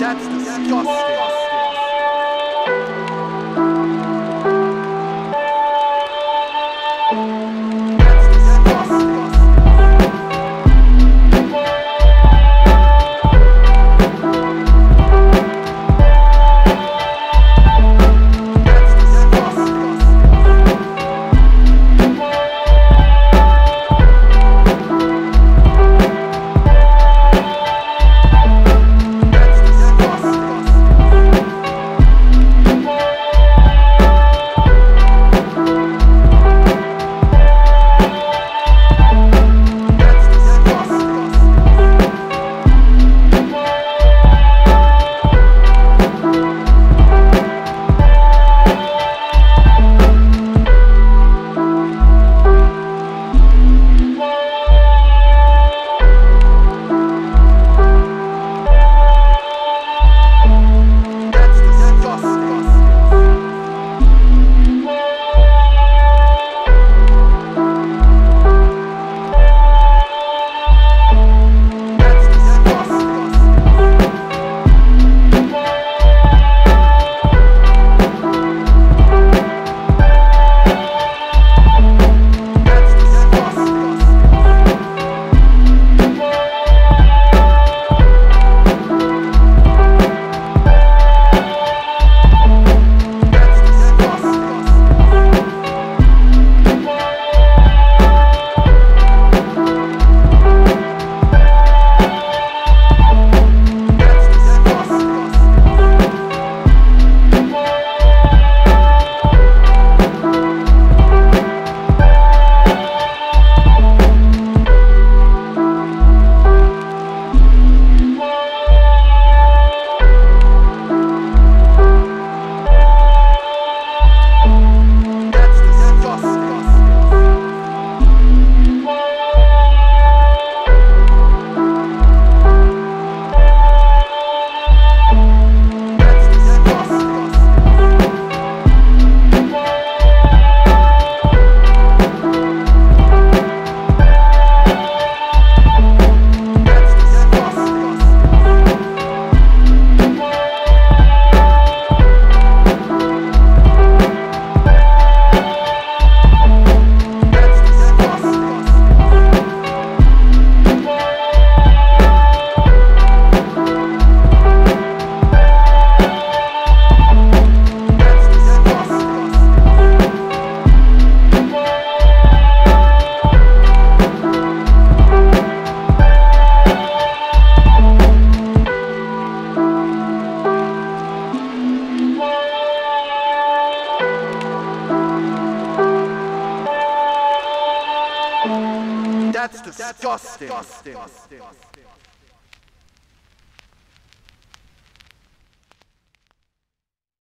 That's disgusting. That's disgusting.